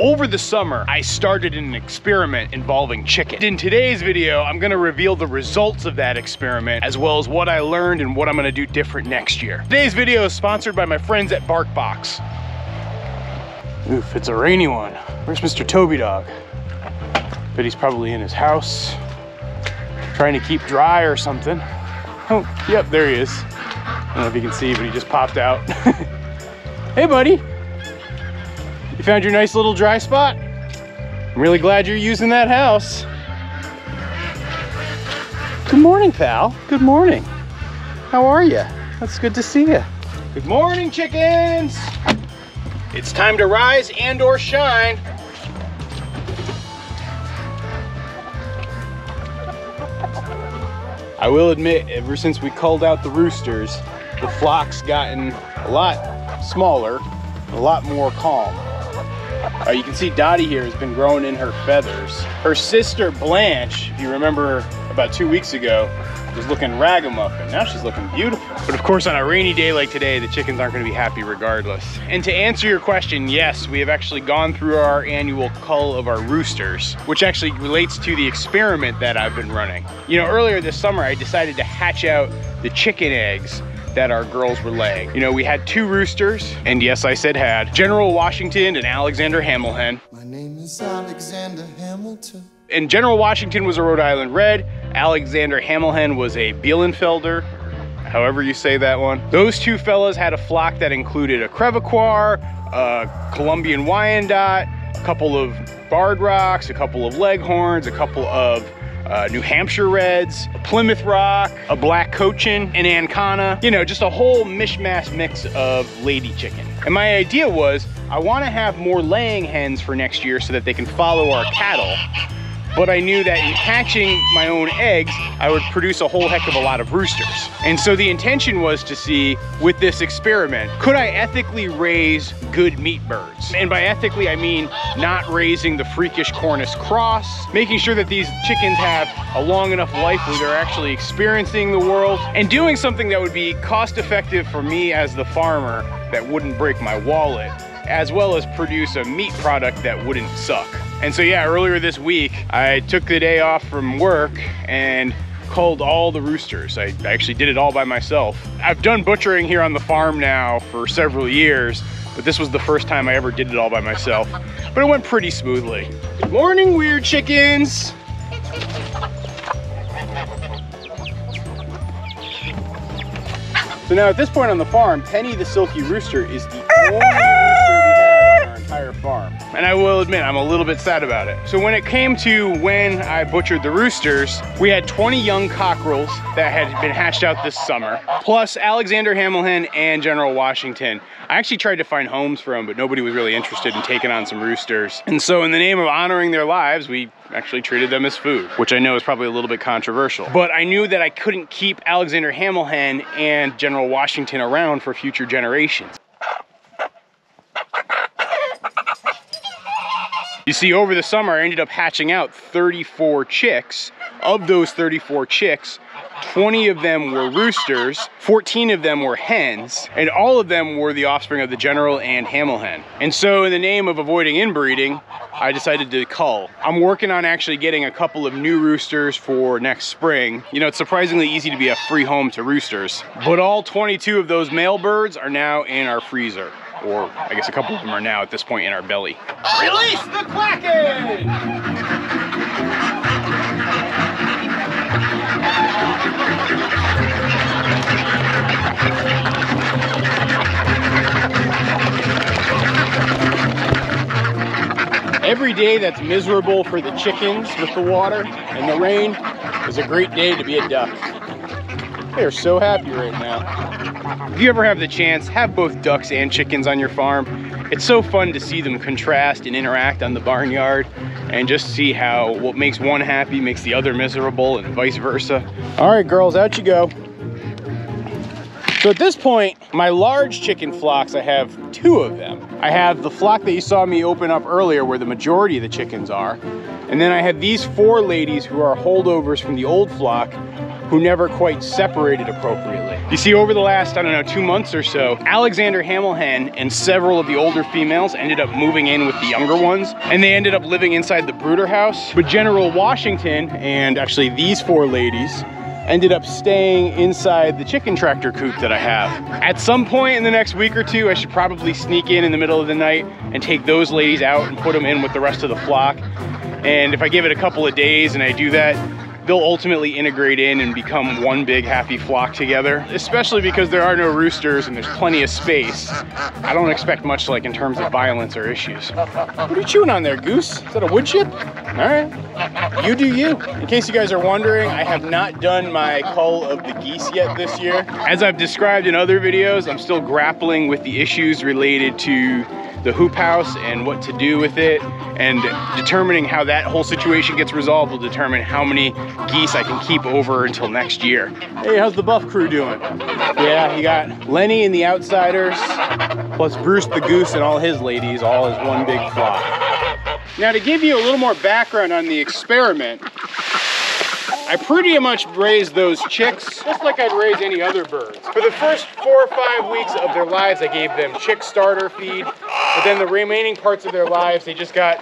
Over the summer, I started an experiment involving chicken. In today's video, I'm gonna reveal the results of that experiment, as well as what I learned and what I'm gonna do different next year. Today's video is sponsored by my friends at BarkBox. Oof, it's a rainy one. Where's Mr. Toby Dog? But he's probably in his house, trying to keep dry or something. Oh, yep, there he is. I don't know if you can see, but he just popped out. hey, buddy. Found your nice little dry spot? I'm really glad you're using that house. Good morning, pal. Good morning. How are you? That's good to see you. Good morning, chickens. It's time to rise and or shine. I will admit, ever since we culled out the roosters, the flock's gotten a lot smaller, a lot more calm. Uh, you can see Dottie here has been growing in her feathers. Her sister Blanche, if you remember about two weeks ago, was looking ragamuffin. Now she's looking beautiful. But of course, on a rainy day like today, the chickens aren't gonna be happy regardless. And to answer your question, yes, we have actually gone through our annual cull of our roosters, which actually relates to the experiment that I've been running. You know, earlier this summer, I decided to hatch out the chicken eggs that our girls were laying. You know, we had two roosters, and yes, I said had, General Washington and Alexander Hamilton. My name is Alexander Hamilton. And General Washington was a Rhode Island Red, Alexander Hamilton was a Bielenfelder, however you say that one. Those two fellas had a flock that included a Crevecoeur, a Columbian Wyandotte, a couple of Barred Rocks, a couple of Leghorns, a couple of uh, New Hampshire Reds, Plymouth Rock, a Black Cochin, an Ancona, you know, just a whole mishmash mix of lady chicken. And my idea was I want to have more laying hens for next year so that they can follow our cattle but I knew that in hatching my own eggs, I would produce a whole heck of a lot of roosters. And so the intention was to see, with this experiment, could I ethically raise good meat birds? And by ethically, I mean not raising the freakish Cornish cross, making sure that these chickens have a long enough life where they're actually experiencing the world, and doing something that would be cost effective for me as the farmer that wouldn't break my wallet, as well as produce a meat product that wouldn't suck. And so yeah, earlier this week, I took the day off from work and culled all the roosters. I actually did it all by myself. I've done butchering here on the farm now for several years, but this was the first time I ever did it all by myself. But it went pretty smoothly. Good morning, weird chickens. So now at this point on the farm, Penny the Silkie Rooster is the only entire farm. And I will admit, I'm a little bit sad about it. So when it came to when I butchered the roosters, we had 20 young cockerels that had been hatched out this summer, plus Alexander Hamilton and General Washington. I actually tried to find homes for them, but nobody was really interested in taking on some roosters. And so in the name of honoring their lives, we actually treated them as food, which I know is probably a little bit controversial. But I knew that I couldn't keep Alexander Hamilton and General Washington around for future generations. You see, over the summer, I ended up hatching out 34 chicks. Of those 34 chicks, 20 of them were roosters, 14 of them were hens, and all of them were the offspring of the General and Hamilton. And so in the name of avoiding inbreeding, I decided to cull. I'm working on actually getting a couple of new roosters for next spring. You know, it's surprisingly easy to be a free home to roosters. But all 22 of those male birds are now in our freezer or I guess a couple of them are now at this point in our belly. Release the Kraken! Every day that's miserable for the chickens with the water and the rain is a great day to be a duck. They are so happy right now. If you ever have the chance, have both ducks and chickens on your farm. It's so fun to see them contrast and interact on the barnyard and just see how what makes one happy makes the other miserable and vice versa. All right, girls, out you go. So at this point, my large chicken flocks, I have two of them. I have the flock that you saw me open up earlier where the majority of the chickens are. And then I have these four ladies who are holdovers from the old flock who never quite separated appropriately. You see, over the last, I don't know, two months or so, Alexander Hamilton and several of the older females ended up moving in with the younger ones, and they ended up living inside the brooder house. But General Washington and actually these four ladies ended up staying inside the chicken tractor coop that I have. At some point in the next week or two, I should probably sneak in in the middle of the night and take those ladies out and put them in with the rest of the flock. And if I give it a couple of days and I do that, they'll ultimately integrate in and become one big happy flock together, especially because there are no roosters and there's plenty of space. I don't expect much like in terms of violence or issues. What are you chewing on there, Goose? Is that a wood chip? All right, you do you. In case you guys are wondering, I have not done my cull of the geese yet this year. As I've described in other videos, I'm still grappling with the issues related to the hoop house and what to do with it and determining how that whole situation gets resolved will determine how many geese I can keep over until next year. Hey, how's the buff crew doing? Yeah, you got Lenny and the Outsiders, plus Bruce the Goose and all his ladies, all as one big flock. Now to give you a little more background on the experiment, I pretty much raised those chicks just like I'd raise any other birds. For the first four or five weeks of their lives, I gave them chick starter feed, but then the remaining parts of their lives, they just got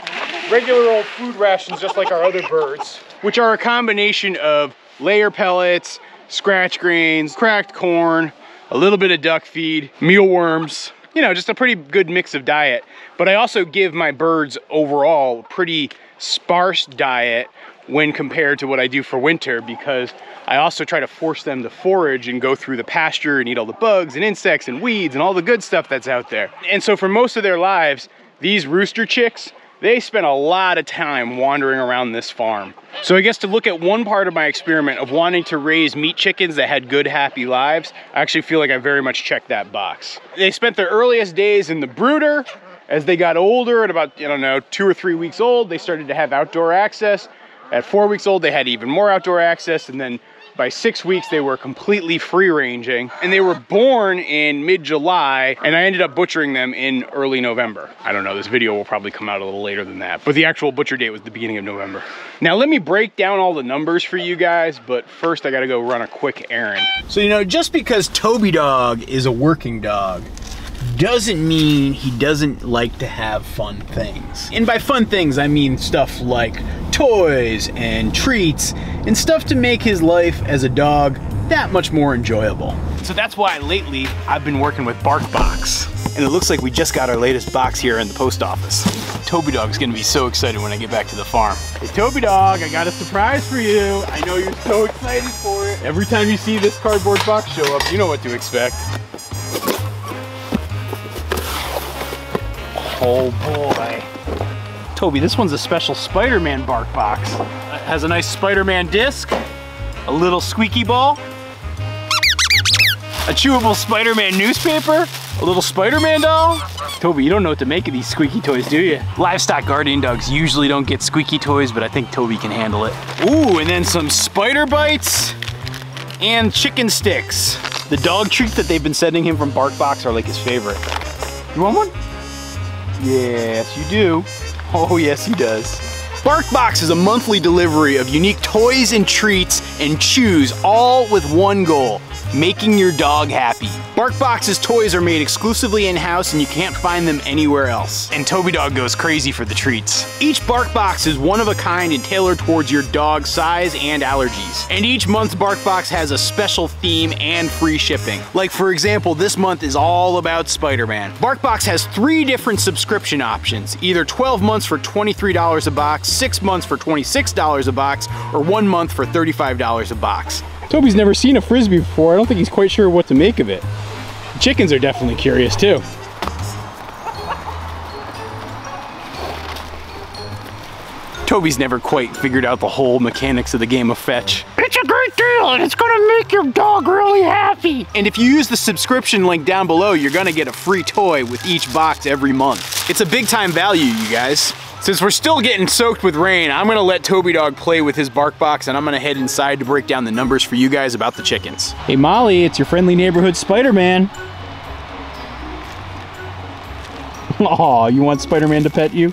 regular old food rations just like our other birds, which are a combination of layer pellets, scratch grains, cracked corn, a little bit of duck feed, mealworms, you know, just a pretty good mix of diet. But I also give my birds overall pretty sparse diet when compared to what I do for winter because I also try to force them to forage and go through the pasture and eat all the bugs and insects and weeds and all the good stuff that's out there. And so for most of their lives, these rooster chicks, they spent a lot of time wandering around this farm. So I guess to look at one part of my experiment of wanting to raise meat chickens that had good, happy lives, I actually feel like I very much checked that box. They spent their earliest days in the brooder. As they got older, at about, I don't know, two or three weeks old, they started to have outdoor access. At four weeks old, they had even more outdoor access, and then by six weeks, they were completely free ranging. And they were born in mid July, and I ended up butchering them in early November. I don't know, this video will probably come out a little later than that, but the actual butcher date was the beginning of November. Now, let me break down all the numbers for you guys, but first, I gotta go run a quick errand. So, you know, just because Toby Dog is a working dog doesn't mean he doesn't like to have fun things. And by fun things, I mean stuff like toys and treats and stuff to make his life as a dog that much more enjoyable. So that's why lately I've been working with BarkBox. And it looks like we just got our latest box here in the post office. Toby Dog's gonna be so excited when I get back to the farm. Hey, Toby Dog, I got a surprise for you. I know you're so excited for it. Every time you see this cardboard box show up, you know what to expect. Oh boy. Toby, this one's a special Spider-Man bark box. It has a nice Spider-Man disc, a little squeaky ball, a chewable Spider-Man newspaper, a little Spider-Man doll. Toby, you don't know what to make of these squeaky toys, do you? Livestock guardian dogs usually don't get squeaky toys, but I think Toby can handle it. Ooh, and then some spider bites and chicken sticks. The dog treats that they've been sending him from BarkBox are like his favorite. You want one? Yes, you do. Oh, yes, he does. BarkBox is a monthly delivery of unique toys and treats and chews, all with one goal making your dog happy. BarkBox's toys are made exclusively in-house and you can't find them anywhere else. And Toby Dog goes crazy for the treats. Each BarkBox is one of a kind and tailored towards your dog's size and allergies. And each month's BarkBox has a special theme and free shipping. Like for example, this month is all about Spider-Man. BarkBox has three different subscription options, either 12 months for $23 a box, six months for $26 a box, or one month for $35 a box. Toby's never seen a frisbee before. I don't think he's quite sure what to make of it. The chickens are definitely curious too. Toby's never quite figured out the whole mechanics of the game of fetch. It's a great deal and it's gonna make your dog really happy. And if you use the subscription link down below, you're gonna get a free toy with each box every month. It's a big time value, you guys. Since we're still getting soaked with rain, I'm gonna let Toby Dog play with his bark box and I'm gonna head inside to break down the numbers for you guys about the chickens. Hey Molly, it's your friendly neighborhood Spider-Man. Aw, you want Spider-Man to pet you?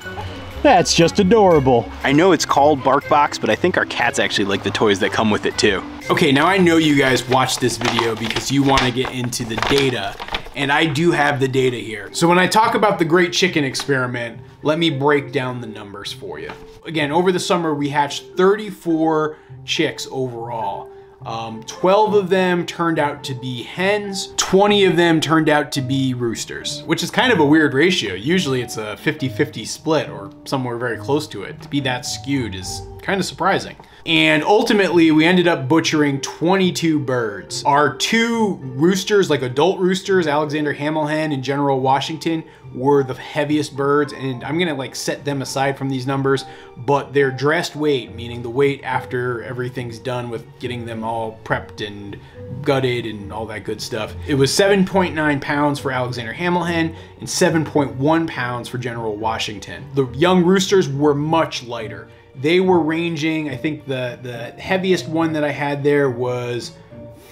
That's just adorable. I know it's called BarkBox, but I think our cats actually like the toys that come with it too. Okay, now I know you guys watched this video because you want to get into the data, and I do have the data here. So when I talk about the Great Chicken Experiment, let me break down the numbers for you. Again, over the summer we hatched 34 chicks overall. Um, 12 of them turned out to be hens, 20 of them turned out to be roosters, which is kind of a weird ratio. Usually it's a 50-50 split or somewhere very close to it. To be that skewed is kind of surprising. And ultimately, we ended up butchering 22 birds. Our two roosters, like adult roosters, Alexander Hamilton and General Washington, were the heaviest birds. And I'm gonna like set them aside from these numbers, but their dressed weight, meaning the weight after everything's done with getting them all prepped and gutted and all that good stuff. It was 7.9 pounds for Alexander Hamilton and 7.1 pounds for General Washington. The young roosters were much lighter. They were ranging, I think the, the heaviest one that I had there was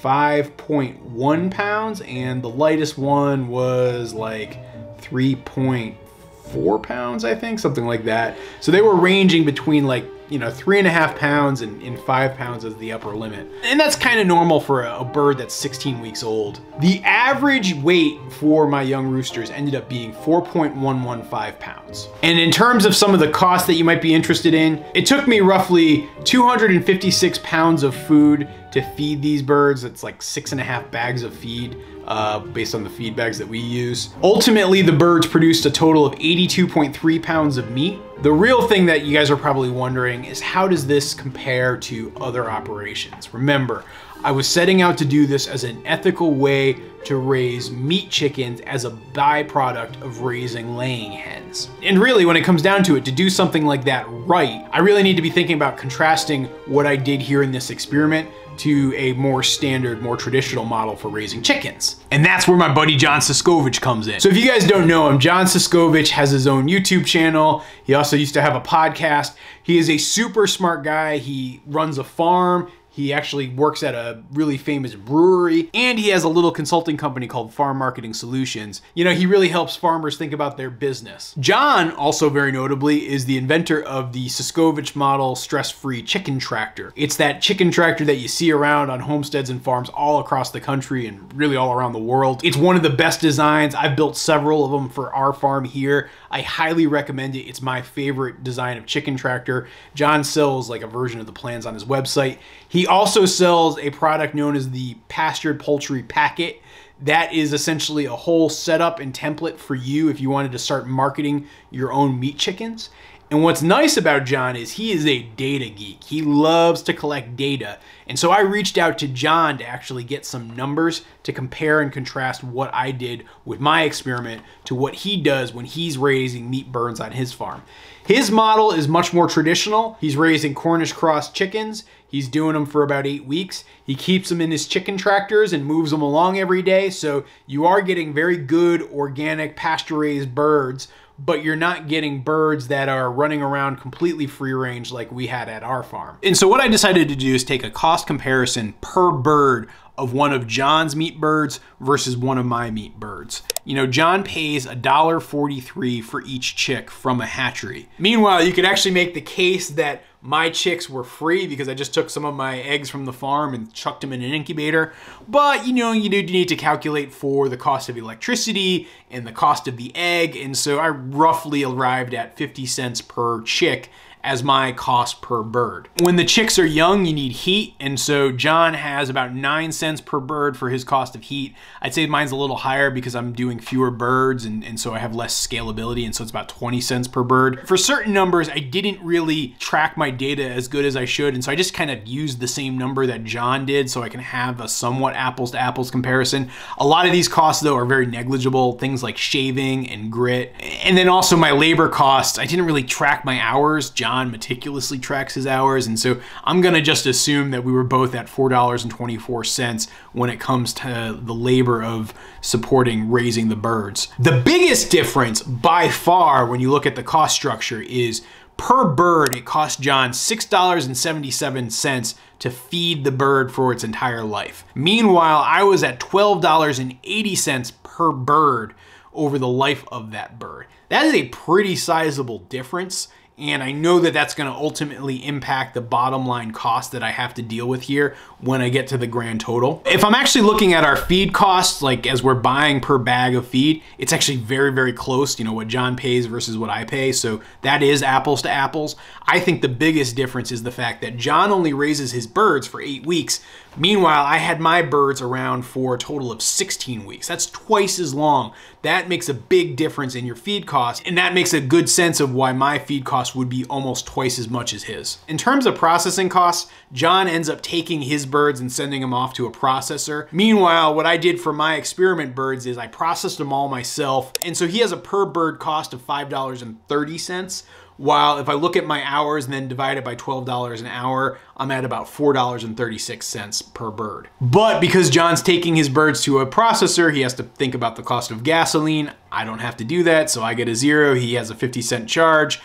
5.1 pounds, and the lightest one was like 3.4 pounds, I think, something like that. So they were ranging between like you know, three and a half pounds and, and five pounds is the upper limit. And that's kind of normal for a, a, bird that's 16 weeks old. The average weight for my young roosters ended up being 4.115 pounds. And in terms of some of the costs that you might be interested in, it took me roughly 256 pounds of food to feed these birds. It's like six and a half bags of feed. Uh, based on the feed bags that we use. Ultimately, the birds produced a total of 82.3 pounds of meat. The real thing that you guys are probably wondering is how does this compare to other operations? Remember, I was setting out to do this as an ethical way to raise meat chickens as a byproduct of raising laying hens. And really, when it comes down to it, to do something like that right, I really need to be thinking about contrasting what I did here in this experiment to a more standard, more traditional model for raising chickens. And that's where my buddy John Suscovich comes in. So if you guys don't know him, John Suscovich has his own YouTube channel. He also used to have a podcast. He is a super smart guy. He runs a farm. He actually works at a really famous brewery and he has a little consulting company called Farm Marketing Solutions. You know, he really helps farmers think about their business. John, also very notably, is the inventor of the Suscovich model stress-free chicken tractor. It's that chicken tractor that you see around on homesteads and farms all across the country and really all around the world. It's one of the best designs. I've built several of them for our farm here. I highly recommend it. It's my favorite design of chicken tractor. John sells like a version of the plans on his website. He also sells a product known as the pastured poultry packet. That is essentially a whole setup and template for you if you wanted to start marketing your own meat chickens. And what's nice about John is he is a data geek. He loves to collect data. And so I reached out to John to actually get some numbers to compare and contrast what I did with my experiment to what he does when he's raising meat birds on his farm. His model is much more traditional. He's raising Cornish cross chickens. He's doing them for about eight weeks. He keeps them in his chicken tractors and moves them along every day. So you are getting very good organic pasture raised birds, but you're not getting birds that are running around completely free range like we had at our farm. And so what I decided to do is take a cost comparison per bird of one of John's meat birds versus one of my meat birds. You know, John pays $1.43 for each chick from a hatchery. Meanwhile, you could actually make the case that my chicks were free because I just took some of my eggs from the farm and chucked them in an incubator. But you know, you do need to calculate for the cost of electricity and the cost of the egg. And so I roughly arrived at 50 cents per chick as my cost per bird. When the chicks are young, you need heat, and so John has about nine cents per bird for his cost of heat. I'd say mine's a little higher because I'm doing fewer birds, and, and so I have less scalability, and so it's about 20 cents per bird. For certain numbers, I didn't really track my data as good as I should, and so I just kind of used the same number that John did so I can have a somewhat apples to apples comparison. A lot of these costs, though, are very negligible, things like shaving and grit. And then also my labor costs, I didn't really track my hours. John John meticulously tracks his hours. And so I'm going to just assume that we were both at $4.24 when it comes to the labor of supporting raising the birds. The biggest difference by far when you look at the cost structure is per bird, it cost John $6.77 to feed the bird for its entire life. Meanwhile, I was at $12.80 per bird over the life of that bird. That is a pretty sizable difference And I know that that's going to ultimately impact the bottom line cost that I have to deal with here when I get to the grand total. If I'm actually looking at our feed costs, like as we're buying per bag of feed, it's actually very, very close, you know, what John pays versus what I pay. So that is apples to apples. I think the biggest difference is the fact that John only raises his birds for eight weeks. Meanwhile, I had my birds around for a total of 16 weeks. That's twice as long. That makes a big difference in your feed cost, and that makes a good sense of why my feed cost would be almost twice as much as his. In terms of processing costs, John ends up taking his birds and sending them off to a processor. Meanwhile, what I did for my experiment birds is I processed them all myself, and so he has a per bird cost of $5.30 while if I look at my hours and then divide it by $12 an hour, I'm at about $4.36 per bird. But because John's taking his birds to a processor, he has to think about the cost of gasoline. I don't have to do that, so I get a zero. He has a 50 cent charge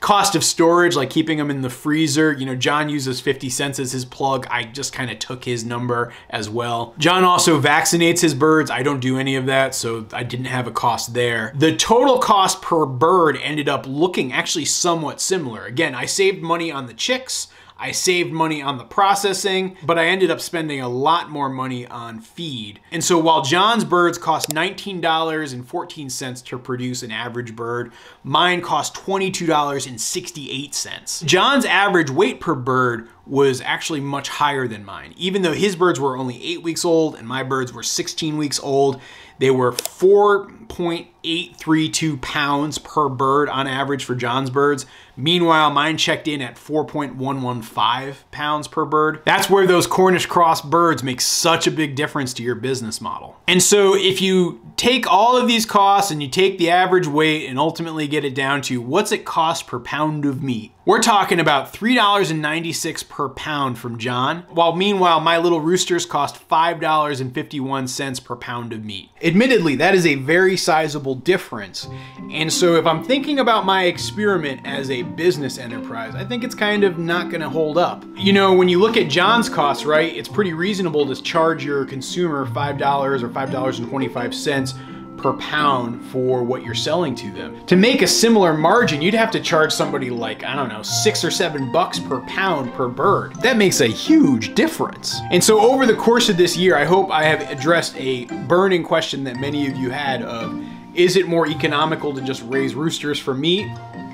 cost of storage, like keeping them in the freezer. You know, John uses 50 cents as his plug. I just kind of took his number as well. John also vaccinates his birds. I don't do any of that, so I didn't have a cost there. The total cost per bird ended up looking actually somewhat similar. Again, I saved money on the chicks. I saved money on the processing, but I ended up spending a lot more money on feed. And so while John's birds cost $19.14 to produce an average bird, mine cost $22.68. John's average weight per bird was actually much higher than mine. Even though his birds were only eight weeks old and my birds were 16 weeks old, they were 4.832 pounds per bird on average for John's birds. Meanwhile, mine checked in at 4.115 pounds per bird. That's where those Cornish cross birds make such a big difference to your business model. And so if you take all of these costs and you take the average weight and ultimately get it down to what's it cost per pound of meat, we're talking about $3.96 per pound from John, while meanwhile my little roosters cost $5.51 per pound of meat. Admittedly, that is a very sizable difference. And so if I'm thinking about my experiment as a business enterprise, I think it's kind of not gonna hold up. You know, when you look at John's costs, right, it's pretty reasonable to charge your consumer $5 or $5.25 per pound for what you're selling to them. To make a similar margin, you'd have to charge somebody like, I don't know, six or seven bucks per pound per bird. That makes a huge difference. And so over the course of this year, I hope I have addressed a burning question that many of you had of, is it more economical to just raise roosters for meat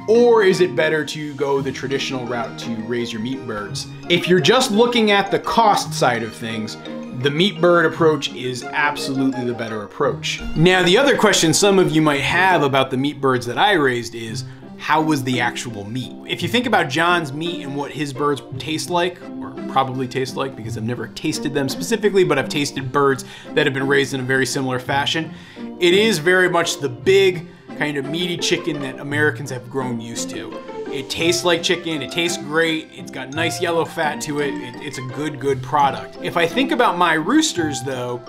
or is it better to go the traditional route to raise your meat birds? If you're just looking at the cost side of things, the meat bird approach is absolutely the better approach. Now, the other question some of you might have about the meat birds that I raised is, how was the actual meat? If you think about John's meat and what his birds taste like, or probably taste like, because I've never tasted them specifically, but I've tasted birds that have been raised in a very similar fashion, it is very much the big, kind of meaty chicken that Americans have grown used to. It tastes like chicken, it tastes great, it's got nice yellow fat to it, it, it's a good, good product. If I think about my roosters though,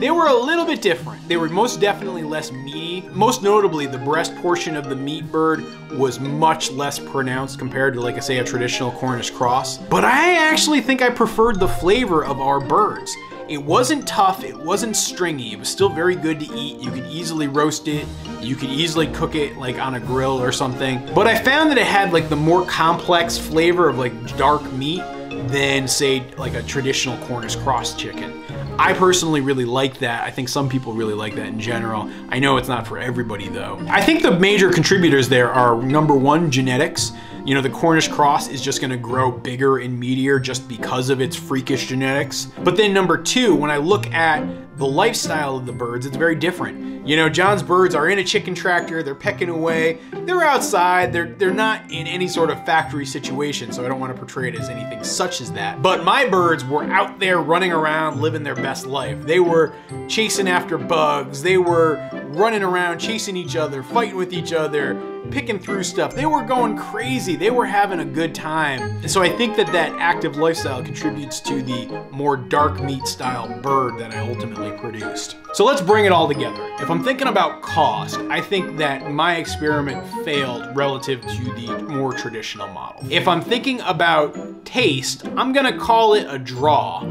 they were a little bit different. They were most definitely less meaty. Most notably, the breast portion of the meat bird was much less pronounced compared to, like I say, a traditional Cornish cross. But I actually think I preferred the flavor of our birds. It wasn't tough, it wasn't stringy, it was still very good to eat. You could easily roast it, you could easily cook it like on a grill or something. But I found that it had like the more complex flavor of like dark meat than say like a traditional Cornish cross chicken. I personally really like that. I think some people really like that in general. I know it's not for everybody though. I think the major contributors there are number one, genetics. You know, the Cornish cross is just gonna grow bigger and meatier just because of its freakish genetics. But then number two, when I look at the lifestyle of the birds, it's very different. You know, John's birds are in a chicken tractor, they're pecking away, they're outside, they're they're not in any sort of factory situation, so I don't want to portray it as anything such as that. But my birds were out there running around, living their best life. They were chasing after bugs, they were running around, chasing each other, fighting with each other, picking through stuff. They were going crazy. They were having a good time. And so I think that that active lifestyle contributes to the more dark meat style bird that I ultimately produced. So let's bring it all together. If I'm thinking about cost, I think that my experiment failed relative to the more traditional model. If I'm thinking about taste, I'm gonna call it a draw.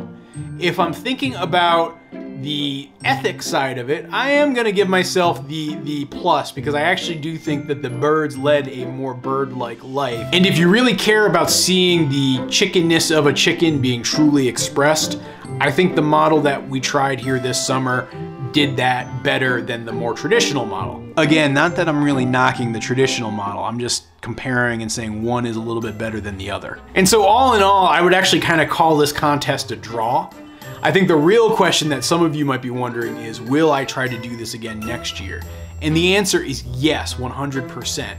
If I'm thinking about the ethics side of it, I am gonna give myself the the plus because I actually do think that the birds led a more bird-like life. And if you really care about seeing the chickenness of a chicken being truly expressed, I think the model that we tried here this summer did that better than the more traditional model. Again, not that I'm really knocking the traditional model, I'm just comparing and saying one is a little bit better than the other. And so all in all, I would actually kind of call this contest a draw. I think the real question that some of you might be wondering is, will I try to do this again next year? And the answer is yes, 100%.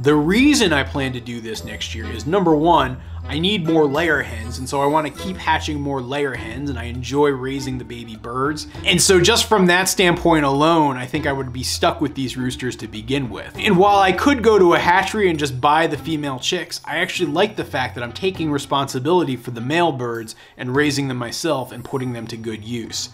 The reason I plan to do this next year is number one, I need more layer hens, and so I want to keep hatching more layer hens, and I enjoy raising the baby birds. And so just from that standpoint alone, I think I would be stuck with these roosters to begin with. And while I could go to a hatchery and just buy the female chicks, I actually like the fact that I'm taking responsibility for the male birds and raising them myself and putting them to good use.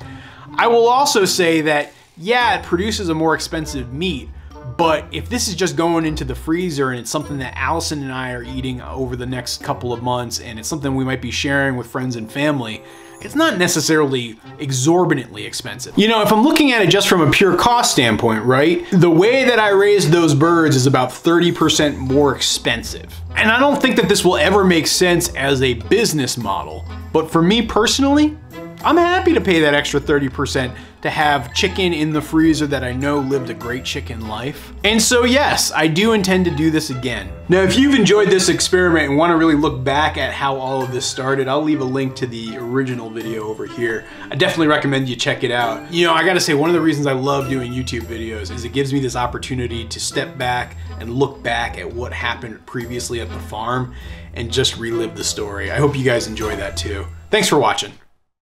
I will also say that, yeah, it produces a more expensive meat, but if this is just going into the freezer and it's something that Allison and I are eating over the next couple of months and it's something we might be sharing with friends and family, it's not necessarily exorbitantly expensive. You know, if I'm looking at it just from a pure cost standpoint, right? The way that I raised those birds is about 30% more expensive. And I don't think that this will ever make sense as a business model. But for me personally, I'm happy to pay that extra 30% to have chicken in the freezer that I know lived a great chicken life. And so yes, I do intend to do this again. Now if you've enjoyed this experiment and want to really look back at how all of this started, I'll leave a link to the original video over here. I definitely recommend you check it out. You know, I gotta say one of the reasons I love doing YouTube videos is it gives me this opportunity to step back and look back at what happened previously at the farm and just relive the story. I hope you guys enjoy that too. Thanks for watching.